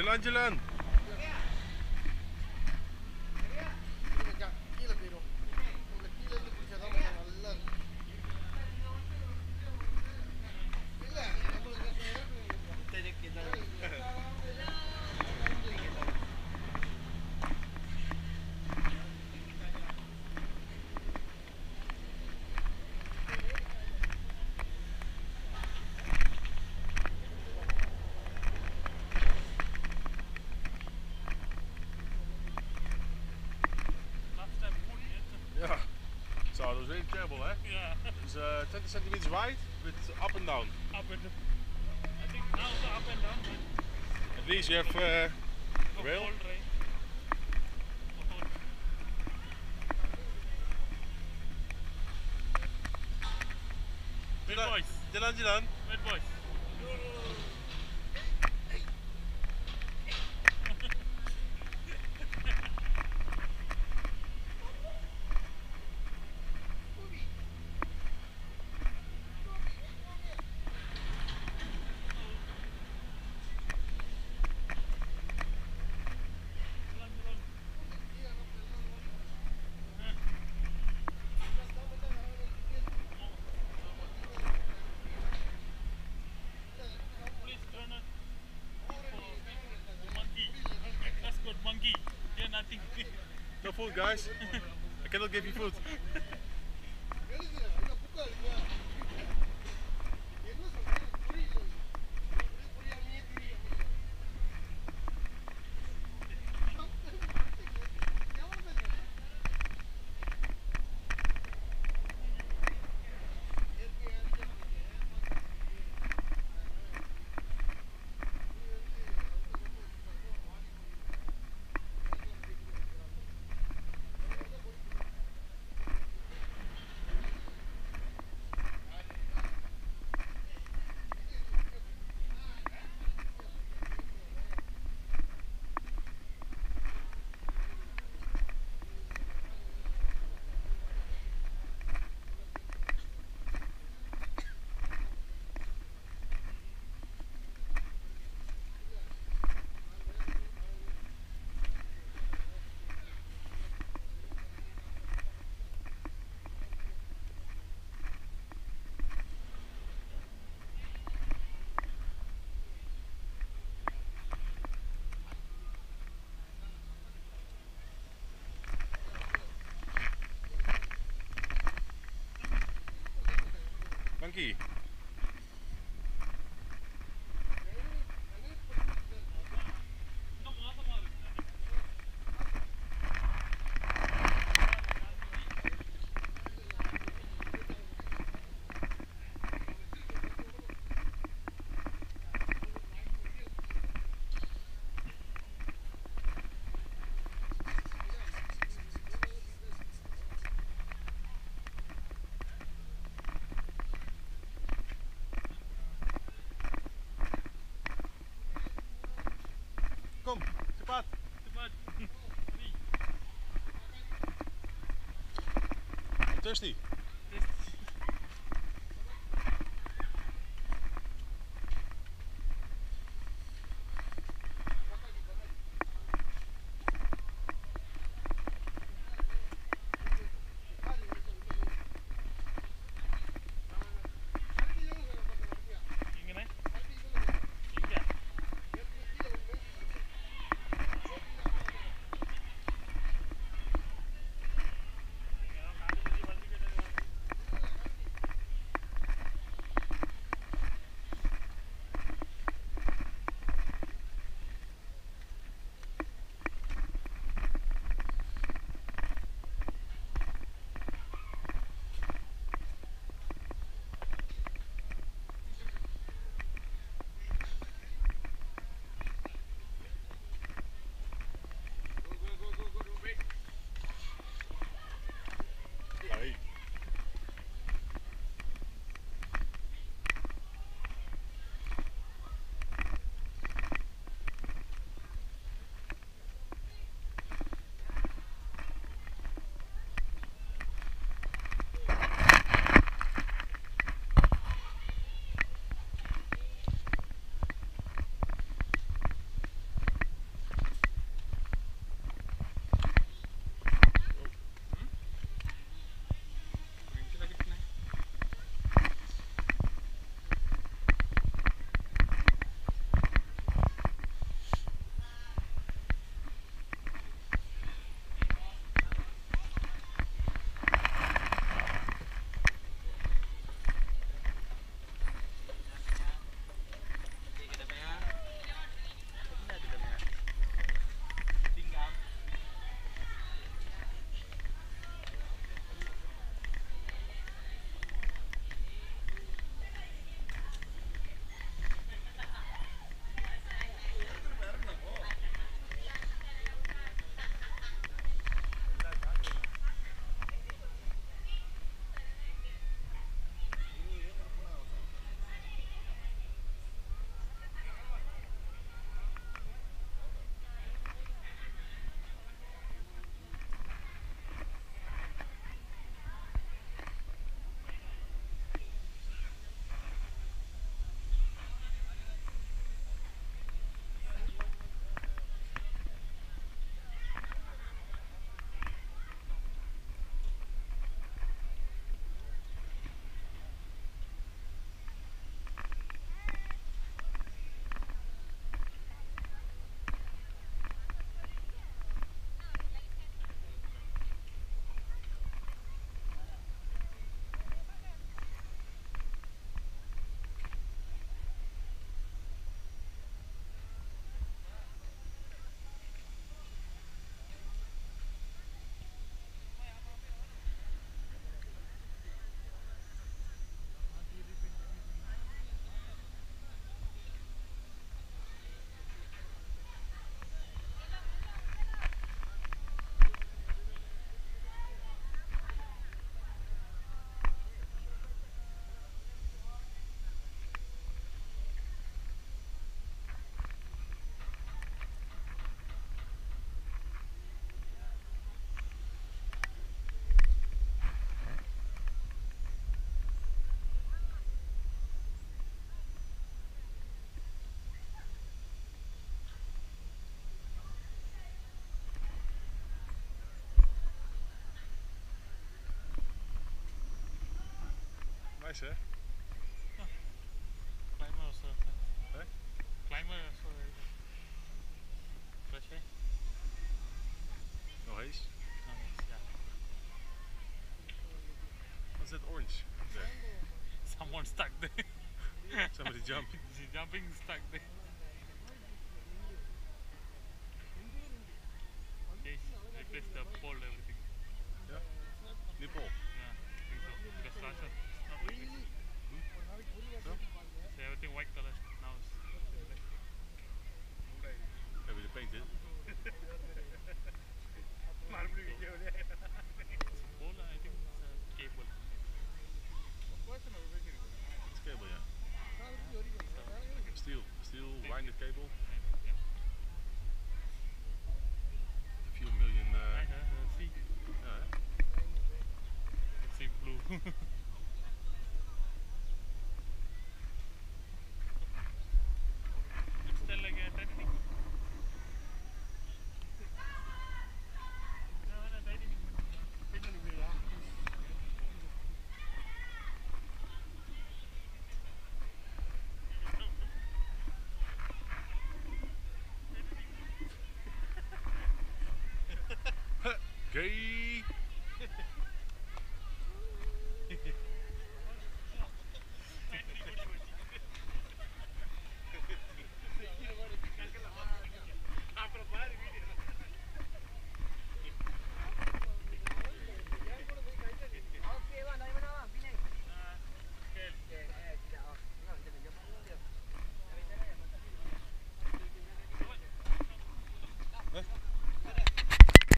Dilencilen! Terrible, hè? Yeah, It's uh, 20 centimeters wide with up and down. up and down. I think now the up and down, but At least you have uh, Rail? whole right. The whole- Bad boys, food, guys. I cannot give you food. Monkey. Thirsty. Climber also. Huh? Climber also. Fresh? No haze. Nice, yeah. What's that orange there? Someone stuck there. Somebody jump. She jumping stuck there. Okay, replace the pole Game